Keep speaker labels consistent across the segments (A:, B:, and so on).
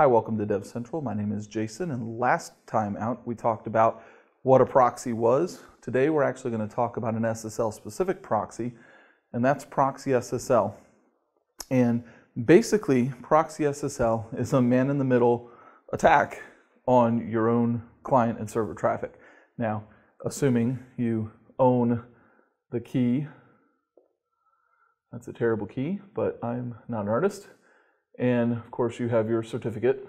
A: Hi, welcome to DevCentral. My name is Jason, and last time out we talked about what a proxy was. Today we're actually going to talk about an SSL specific proxy, and that's Proxy SSL. And basically, Proxy SSL is a man in the middle attack on your own client and server traffic. Now, assuming you own the key, that's a terrible key, but I'm not an artist and of course you have your certificate,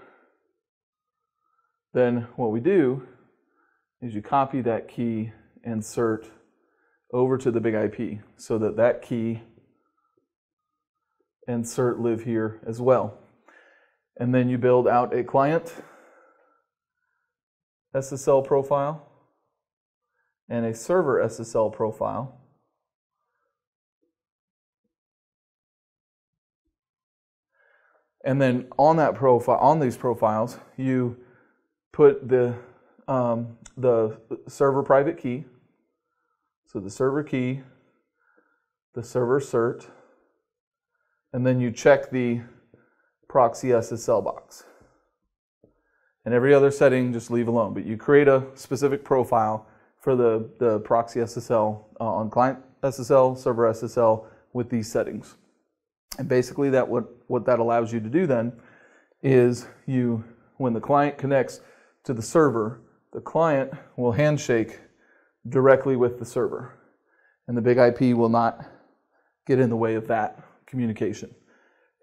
A: then what we do is you copy that key and cert over to the BIG-IP so that that key and cert live here as well. And then you build out a client SSL profile and a server SSL profile. And then on that profile, on these profiles, you put the um, the server private key. So the server key, the server cert, and then you check the proxy SSL box. And every other setting, just leave alone. But you create a specific profile for the, the proxy SSL uh, on client SSL, server SSL with these settings. And basically that what, what that allows you to do then is you, when the client connects to the server, the client will handshake directly with the server. And the BIG-IP will not get in the way of that communication.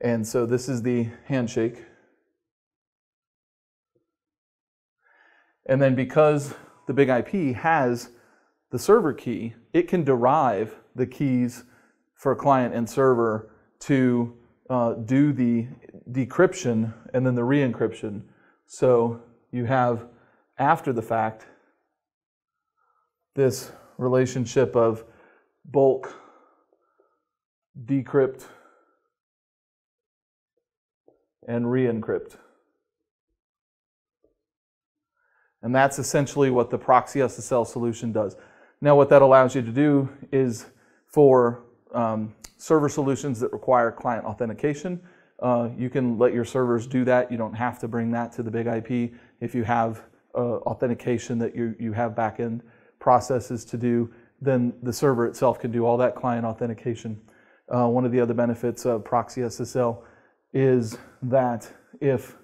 A: And so this is the handshake. And then because the BIG-IP has the server key, it can derive the keys for client and server to uh, do the decryption and then the re-encryption. So you have, after the fact, this relationship of bulk, decrypt, and re-encrypt. And that's essentially what the proxy SSL solution does. Now what that allows you to do is for um, server solutions that require client authentication. Uh, you can let your servers do that. You don't have to bring that to the BIG-IP. If you have uh, authentication that you, you have backend processes to do, then the server itself can do all that client authentication. Uh, one of the other benefits of proxy SSL is that if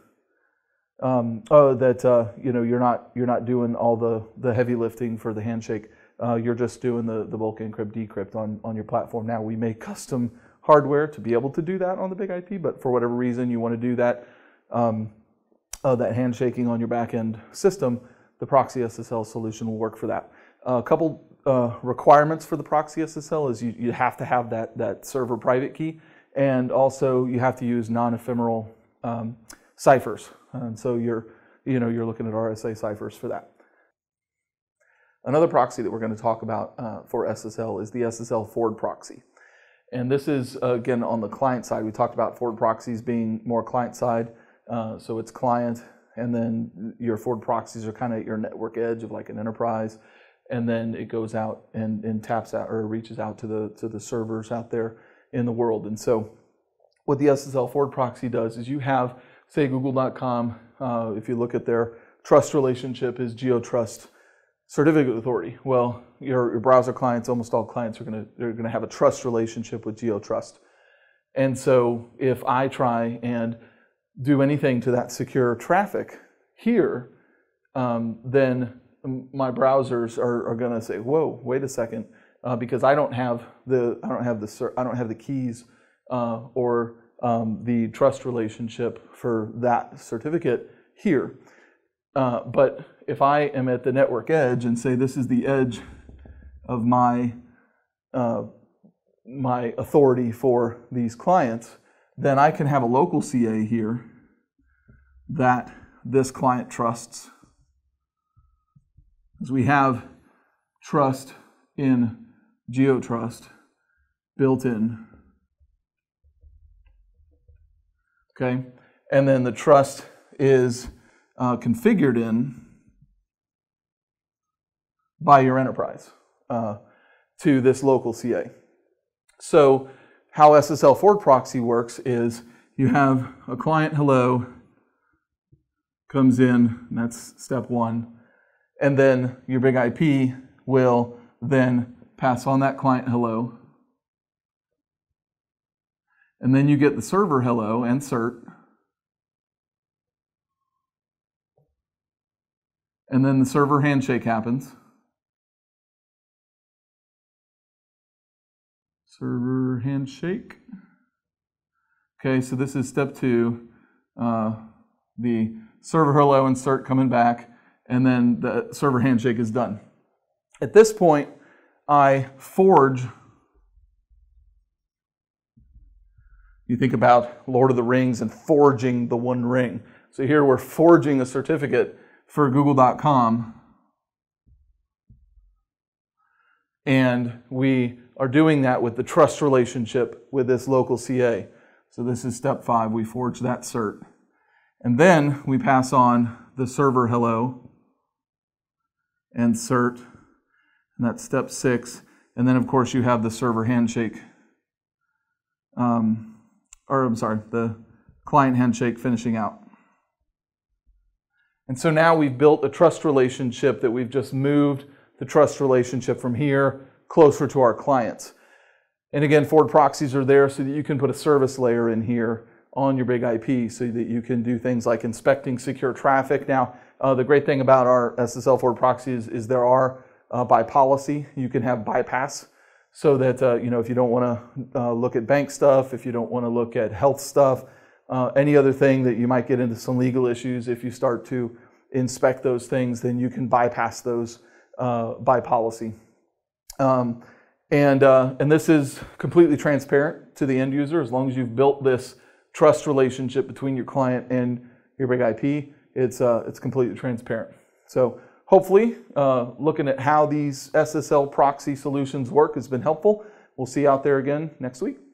A: um, oh, that uh, you know you're not you're not doing all the the heavy lifting for the handshake uh, you're just doing the, the bulk encrypt decrypt on, on your platform. Now we make custom hardware to be able to do that on the BIG-IP, but for whatever reason you want to do that, um, uh, that handshaking on your backend system, the proxy SSL solution will work for that. Uh, a couple uh, requirements for the proxy SSL is you, you have to have that, that server private key, and also you have to use non-ephemeral um, ciphers. And so you're, you know, you're looking at RSA ciphers for that. Another proxy that we're going to talk about uh, for SSL is the SSL forward proxy. And this is, uh, again, on the client side. We talked about forward proxies being more client side. Uh, so it's client, and then your forward proxies are kind of your network edge of like an enterprise. And then it goes out and, and taps out or reaches out to the, to the servers out there in the world. And so what the SSL forward proxy does is you have, say, google.com, uh, if you look at their trust relationship is GeoTrust certificate authority. Well, your, your browser clients, almost all clients are going to they're going to have a trust relationship with GeoTrust. And so if I try and do anything to that secure traffic here, um, then my browsers are, are going to say, "Whoa, wait a second," uh, because I don't have the I don't have the I don't have the keys uh, or um, the trust relationship for that certificate here. Uh, but if I am at the network edge and say this is the edge of my uh, my authority for these clients, then I can have a local CA here that this client trusts. As we have trust in GeoTrust built in. Okay, and then the trust is uh, configured in by your enterprise uh, to this local CA. So how SSL forward proxy works is you have a client hello comes in, and that's step one. And then your BIG-IP will then pass on that client hello. And then you get the server hello and cert. And then the server handshake happens. Server handshake. Okay, so this is step two. Uh, the server hello and cert coming back, and then the server handshake is done. At this point, I forge. You think about Lord of the Rings and forging the one ring. So here we're forging a certificate for google.com. And we are doing that with the trust relationship with this local CA. So this is step five. We forge that cert. And then we pass on the server hello and cert. And that's step six. And then, of course, you have the server handshake. Um, or, I'm sorry, the client handshake finishing out. And so now we've built a trust relationship that we've just moved the trust relationship from here closer to our clients. And again, Forward proxies are there so that you can put a service layer in here on your BIG-IP so that you can do things like inspecting secure traffic. Now, uh, the great thing about our SSL forward proxies is there are uh, by policy, you can have bypass so that, uh, you know, if you don't want to uh, look at bank stuff, if you don't want to look at health stuff, uh, any other thing that you might get into some legal issues, if you start to inspect those things, then you can bypass those uh, by policy. Um, and, uh, and this is completely transparent to the end user as long as you've built this trust relationship between your client and your BIG-IP. It's, uh, it's completely transparent. So hopefully, uh, looking at how these SSL proxy solutions work has been helpful. We'll see you out there again next week.